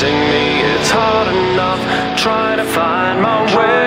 me, it's hard enough trying to find my way.